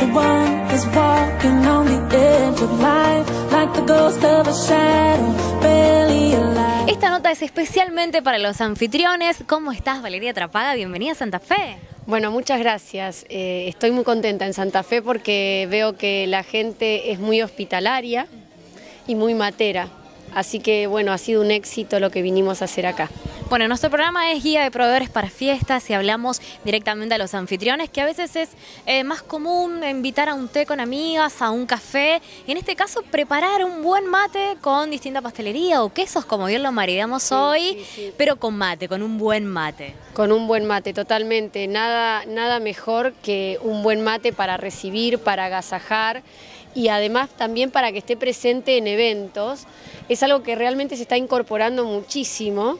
the one who's walking on the edge of life, like the ghost of a shadow, barely alive. Esta nota es especialmente para los anfitriones. ¿Cómo estás, Valeria Trapaga? Bienvenida a Santa Fe. Bueno, muchas gracias. Eh, estoy muy contenta en Santa Fe porque veo que la gente es muy hospitalaria y muy matera. Así que bueno, ha sido un éxito lo que vinimos a hacer acá. Bueno, nuestro programa es guía de proveedores para fiestas y hablamos directamente a los anfitriones, que a veces es eh, más común invitar a un té con amigas, a un café, y en este caso preparar un buen mate con distinta pastelería o quesos, como bien lo maridamos hoy, sí, sí. pero con mate, con un buen mate. Con un buen mate, totalmente. Nada, nada mejor que un buen mate para recibir, para agasajar y además también para que esté presente en eventos. Es algo que realmente se está incorporando muchísimo.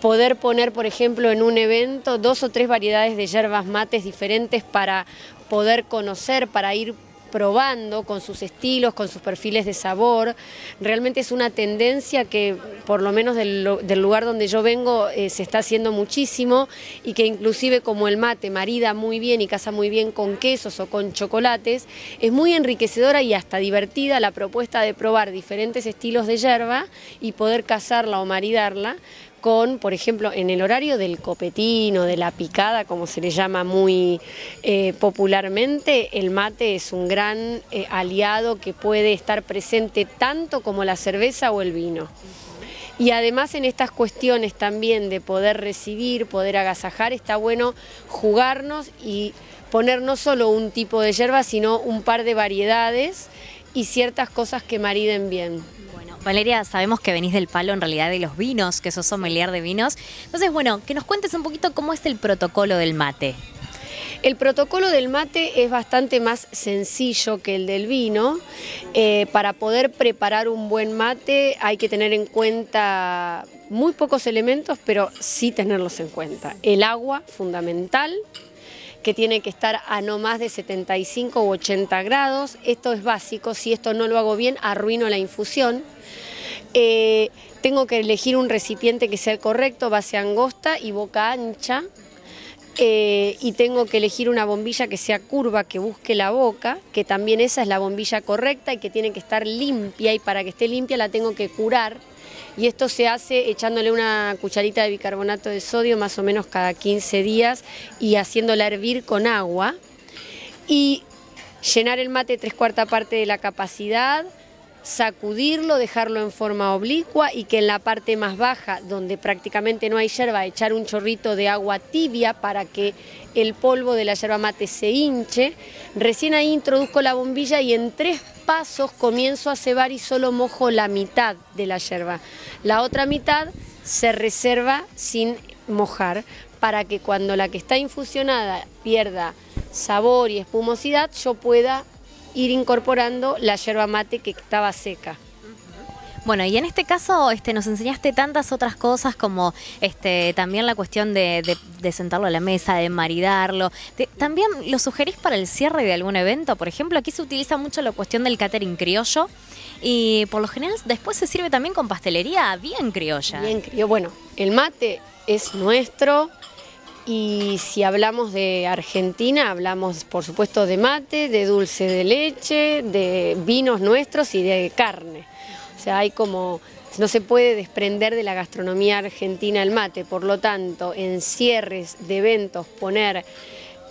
Poder poner, por ejemplo, en un evento dos o tres variedades de yerbas mates diferentes para poder conocer, para ir probando con sus estilos, con sus perfiles de sabor. Realmente es una tendencia que, por lo menos del, lugar donde yo vengo, eh, se está haciendo muchísimo y que inclusive como el mate marida muy bien y casa muy bien con quesos o con chocolates, es muy enriquecedora y hasta divertida la propuesta de probar diferentes estilos de yerba y poder casarla o maridarla con, por ejemplo, en el horario del copetín o de la picada, como se le llama muy eh, popularmente, el mate es un gran eh, aliado que puede estar presente tanto como la cerveza o el vino. Y además en estas cuestiones también de poder recibir, poder agasajar, está bueno jugarnos y poner no solo un tipo de yerba, sino un par de variedades y ciertas cosas que mariden bien. Valeria, sabemos que venís del palo en realidad de los vinos, que sos sommelier de vinos. Entonces, bueno, que nos cuentes un poquito cómo es el protocolo del mate. El protocolo del mate es bastante más sencillo que el del vino. Eh, para poder preparar un buen mate hay que tener en cuenta muy pocos elementos, pero sí tenerlos en cuenta. El agua, fundamental, que tiene que estar a no más de 75 u 80 grados. Esto es básico, si esto no lo hago bien, arruino la infusión. Eh, tengo que elegir un recipiente que sea el correcto, base angosta y boca ancha. Eh, y tengo que elegir una bombilla que sea curva, que busque la boca, que también esa es la bombilla correcta y que tiene que estar limpia y para que esté limpia la tengo que curar. Y esto se hace echándole una cucharita de bicarbonato de sodio más o menos cada 15 días y haciéndola hervir con agua. Y llenar el mate tres cuarta parte de la capacidad, sacudirlo, dejarlo en forma oblicua y que en la parte más baja, donde prácticamente no hay yerba, echar un chorrito de agua tibia para que el polvo de la yerba mate se hinche. Recién ahí introduzco la bombilla y en tres pasos comienzo a cebar y solo mojo la mitad de la yerba. La otra mitad se reserva sin mojar para que cuando la que está infusionada pierda sabor y espumosidad yo pueda ir incorporando la yerba mate que estaba seca. Bueno, y en este caso este, nos enseñaste tantas otras cosas como este, también la cuestión de, de, de sentarlo a la mesa, de maridarlo. De, también lo sugerís para el cierre de algún evento. Por ejemplo, aquí se utiliza mucho la cuestión del catering criollo y por lo general después se sirve también con pastelería bien criolla. Bien criollo. Bueno, el mate es nuestro. Y si hablamos de Argentina, hablamos por supuesto de mate, de dulce de leche, de vinos nuestros y de carne. O sea, hay como, no se puede desprender de la gastronomía argentina el mate, por lo tanto, en cierres de eventos poner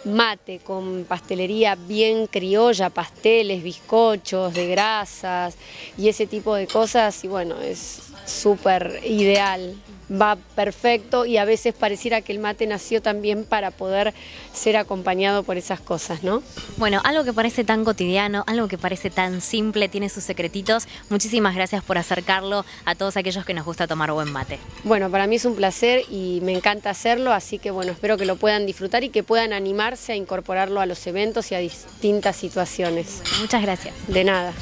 mate con pastelería bien criolla, pasteles, bizcochos, de grasas y ese tipo de cosas, y bueno, es súper ideal va perfecto y a veces pareciera que el mate nació también para poder ser acompañado por esas cosas, ¿no? Bueno, algo que parece tan cotidiano, algo que parece tan simple, tiene sus secretitos. Muchísimas gracias por acercarlo a todos aquellos que nos gusta tomar buen mate. Bueno, para mí es un placer y me encanta hacerlo, así que bueno, espero que lo puedan disfrutar y que puedan animarse a incorporarlo a los eventos y a distintas situaciones. Muchas gracias. De nada.